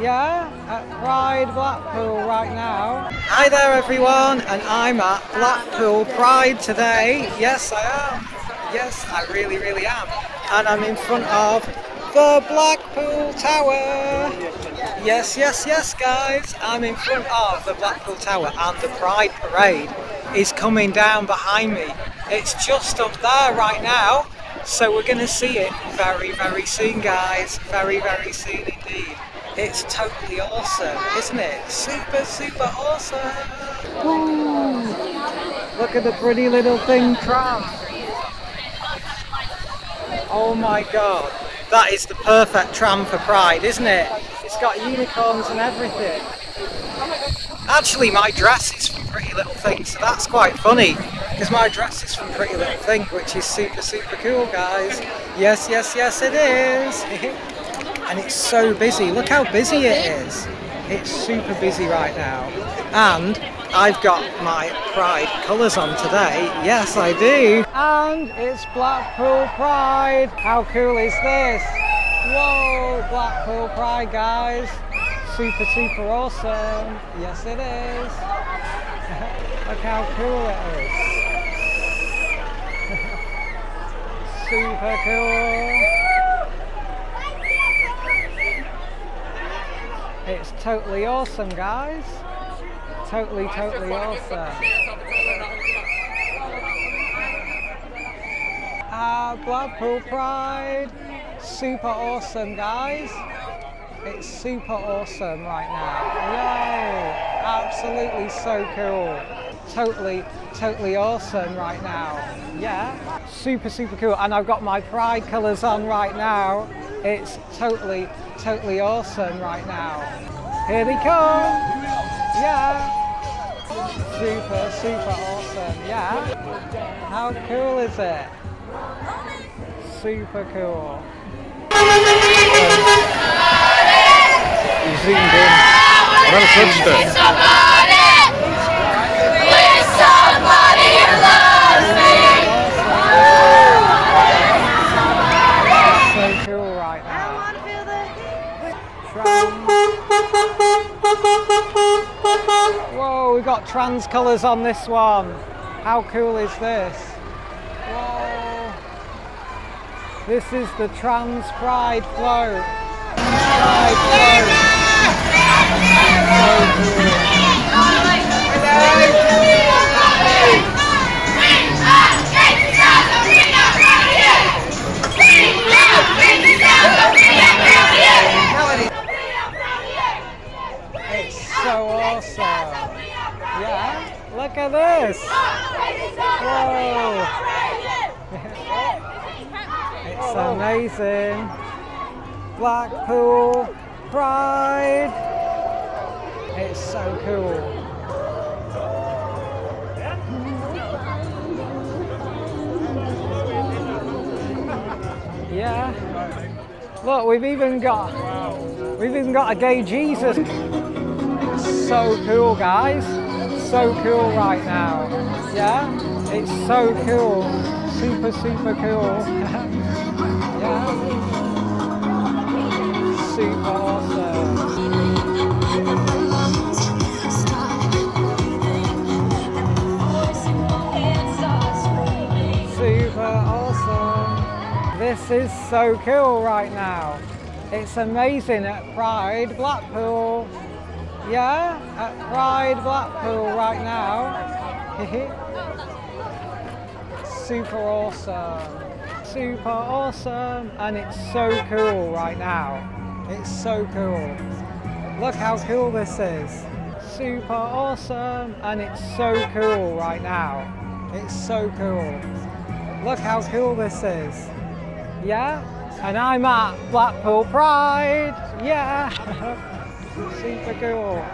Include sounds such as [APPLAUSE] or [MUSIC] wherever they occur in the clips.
Yeah, at Pride Blackpool right now. Hi there everyone, and I'm at Blackpool Pride today. Yes, I am. Yes, I really, really am. And I'm in front of the Blackpool Tower. Yes, yes, yes, guys. I'm in front of the Blackpool Tower, and the Pride Parade is coming down behind me. It's just up there right now. So we're going to see it very, very soon, guys. Very, very soon indeed. It's totally awesome, isn't it? Super, super awesome. Ooh, look at the pretty little thing tram. Oh my god. That is the perfect tram for Pride, isn't it? It's got unicorns and everything. Actually, my dress is from Pretty Little Thing, so that's quite funny. Because my dress is from Pretty Little Thing, which is super, super cool, guys. Yes, yes, yes, it is. [LAUGHS] and it's so busy. Look how busy it is. It's super busy right now. And I've got my Pride colours on today. Yes, I do. And it's Blackpool Pride. How cool is this? Whoa, Blackpool Pride, guys. Super, super awesome. Yes, it is. [LAUGHS] Look how cool it is. [LAUGHS] super cool. It's totally awesome, guys. Totally, totally awesome. Ah, Blackpool Pride. Super awesome, guys. It's super awesome right now. Whoa, absolutely so cool. Totally, totally awesome right now. Yeah, super, super cool. And I've got my Pride colours on right now. It's totally, totally awesome right now. Here they come. Yeah. Super, super awesome. Yeah. How cool is it? Super cool. You zoomed in. Never touched it. So cool right now. Whoa, we got trans colours on this one. How cool is this? Whoa. This is the Trans Pride float. Pride float. So cool. It's so awesome. Yeah, look at this. Whoa. It's amazing. Blackpool Pride. It's so cool. Yeah. Look, we've even got we've even got a gay Jesus. So cool, guys. So cool right now. Yeah. It's so cool. Super, super cool. [LAUGHS] yeah. Super awesome. Super awesome. This is so cool right now. It's amazing at Pride Blackpool. Yeah, at Pride Blackpool right now. [LAUGHS] Super awesome. Super awesome. And it's so cool right now. It's so cool. Look how cool this is. Super awesome. And it's so cool right now. It's so cool. Look how cool this is. Yeah? And I'm at Blackpool Pride. Yeah. [LAUGHS] Super cool.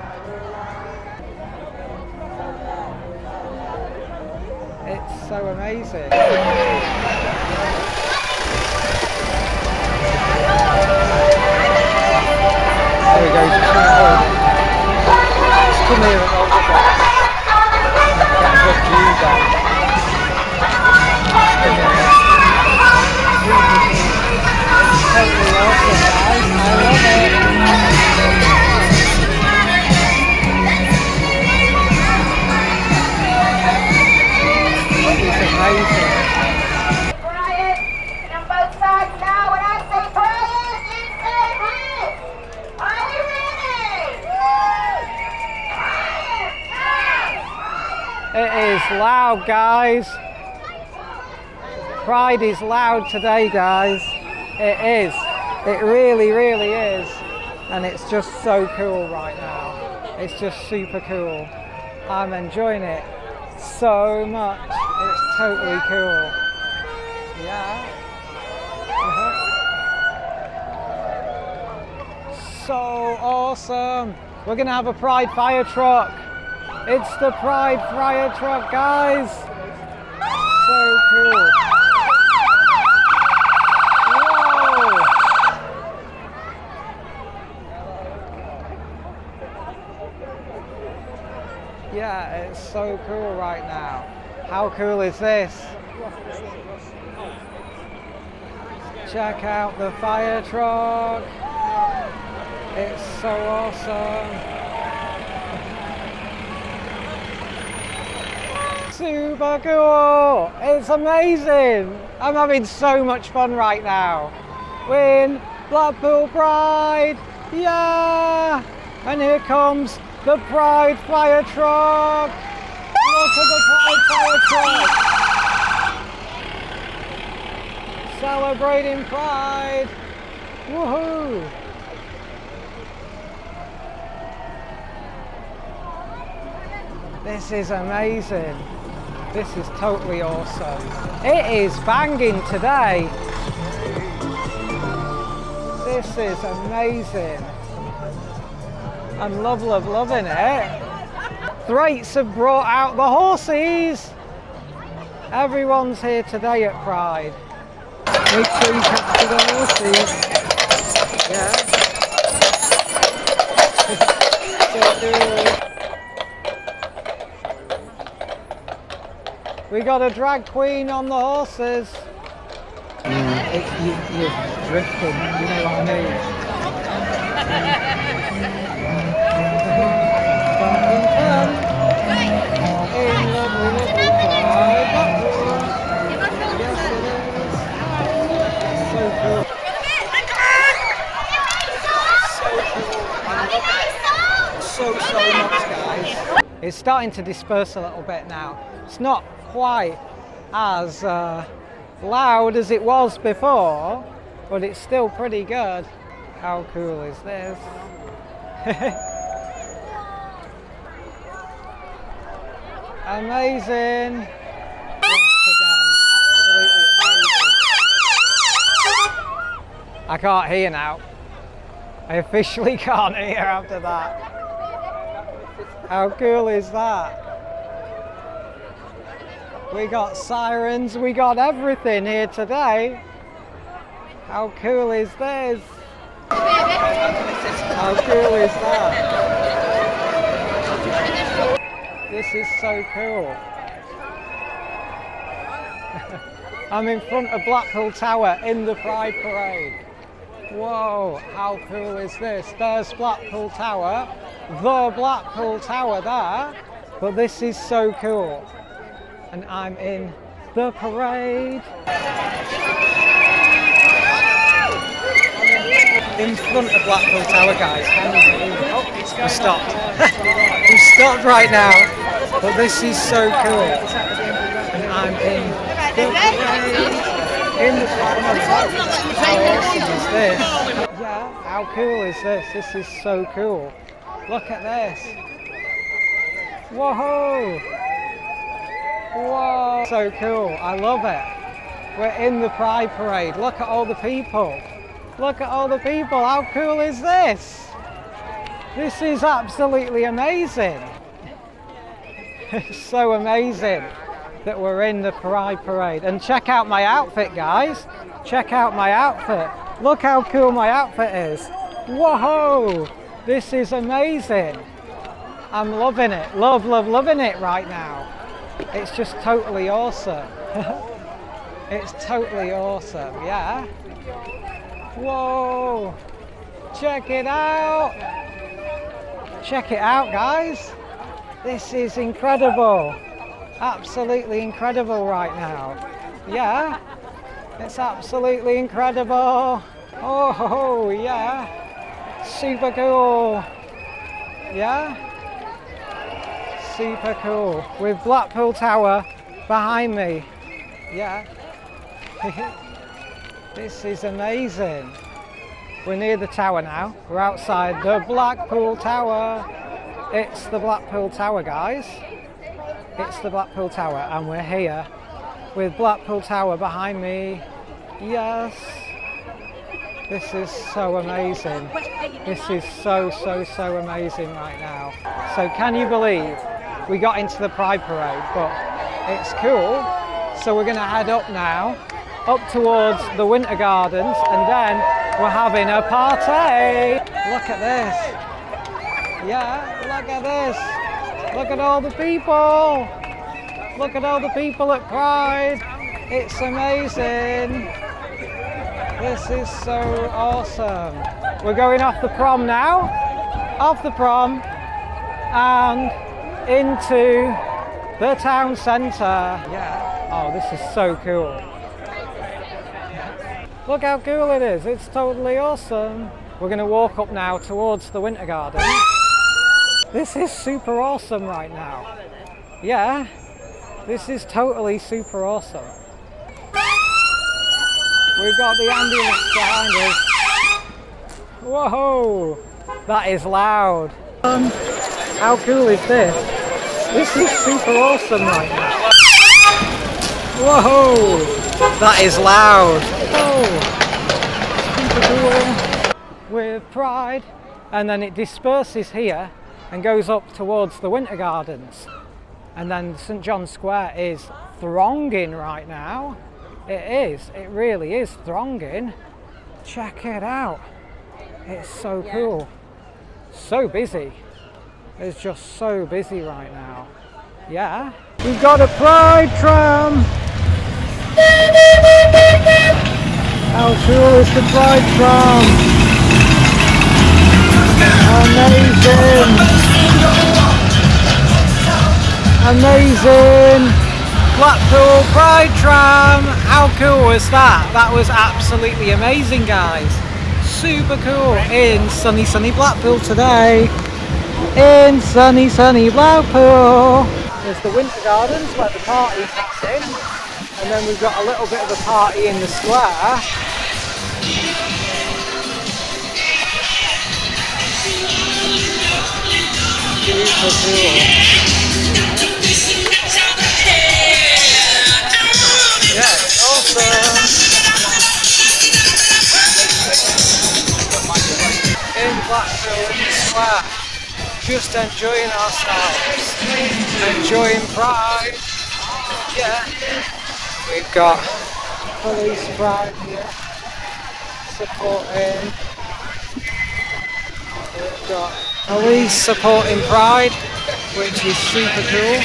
It's so amazing. There we go. Just hold It is loud, guys. Pride is loud today, guys. It is. It really, really is. And it's just so cool right now. It's just super cool. I'm enjoying it so much. It's totally cool. Yeah. Uh-huh. So awesome. We're gonna have a Pride fire truck. It's the Pride fire truck, guys. So cool. Yeah, it's so cool right now. How cool is this? Check out the fire truck. It's so awesome. Super cool. It's amazing. I'm having so much fun right now. Win Blackpool Pride. Yeah. And here comes the Pride fire truck. Look at the Pride fire truck. Celebrating Pride. Woohoo. This is amazing. This is totally awesome. It is banging today. This is amazing. I'm love, love, loving it. Thwaites have brought out the horses. Everyone's here today at Pride. Make sure you capture the horses. Yeah. [LAUGHS] We got a drag queen on the horses. Mm, it, you, you're drifting, you know what I mean? In lovely, lovely Pride Blackpool. Yes, it is. So, so much, guys. It's starting to disperse a little bit now. It's not quite as uh, loud as it was before, but it's still pretty good. How cool is this? [LAUGHS] Amazing! I can't hear now. I officially [LAUGHS] can't hear after that. How cool is that? We got sirens, we got everything here today. How cool is this? How cool is that? This is so cool. [LAUGHS] I'm in front of Blackpool Tower in the Pride Parade. Whoa, how cool is this? There's Blackpool Tower, the Blackpool Tower there, but this is so cool. And I'm in the parade. In front of Blackpool Tower, guys. We stopped. [LAUGHS] we stopped right now, but this is so cool. And I'm in the parade. In the parade. This? How cool is this? This is so cool. Look at this. Whoa! Whoa! So cool. I love it. We're in the Pride Parade. Look at all the people. Look at all the people. How cool is this? This is absolutely amazing. [LAUGHS] It's so amazing that we're in the Pride Parade. And check out my outfit, guys. Check out my outfit. Look how cool my outfit is. Whoa! This is amazing. I'm loving it. Love, love, loving it right now. It's just totally awesome. [LAUGHS] it's totally awesome, yeah? Whoa! Check it out! Check it out, guys. This is incredible. Absolutely incredible right now. Yeah? It's absolutely incredible. Oh, yeah. Super cool. Yeah? Super cool. With Blackpool Tower behind me. Yeah. [LAUGHS] this is amazing. We're near the tower now. We're outside the Blackpool Tower. It's the Blackpool Tower, guys. It's the Blackpool Tower, and we're here with Blackpool Tower behind me. Yes. This is so amazing. This is so, so, so amazing right now. So can you believe we got into the Pride Parade, but it's cool. So we're gonna head up now, up towards the Winter Gardens, and then we're having a party. Look at this. Yeah, look at this. Look at all the people. Look at all the people at Pride. It's amazing. This is so awesome. We're going off the prom now, off the prom, and into the town centre. Yeah. Oh, this is so cool. Look how cool it is. It's totally awesome. We're going to walk up now towards the Winter Garden. This is super awesome right now. Yeah, this is totally super awesome. We've got the ambulance behind us. Whoa, that is loud. Um, how cool is this? This is super awesome right now. Whoa, that is loud. Oh, super cool. With pride, and then it disperses here and goes up towards the Winter Gardens. And then St John Square is thronging right now. It is, it really is thronging. Check it out. It's so cool. So busy. It's just so busy right now. Yeah. We've got a pride tram. How cool is the pride tram? Amazing. Amazing. Blackpool Pride Tram. How cool was that? That was absolutely amazing, guys. Super cool in sunny, sunny Blackpool today. In sunny, sunny Blackpool. There's the Winter Gardens where the party kicks in. And then we've got a little bit of a party in the square. Super cool. Yeah, awesome. In Blackpool in the square, just enjoying ourselves, enjoying Pride. Yeah, we've got police Pride here supporting. We've got police supporting Pride, which is super cool.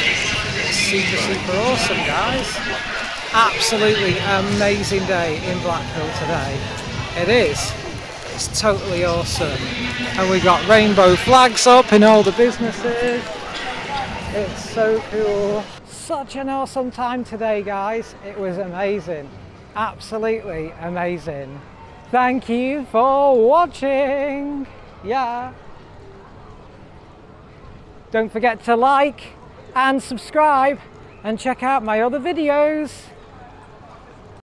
Super, super awesome, guys absolutely amazing day in Blackpool today. It is. It's totally awesome. And we got rainbow flags up in all the businesses. It's so cool. Such an awesome time today, guys. It was amazing. Absolutely amazing. Thank you for watching. Yeah. Don't forget to like and subscribe and check out my other videos.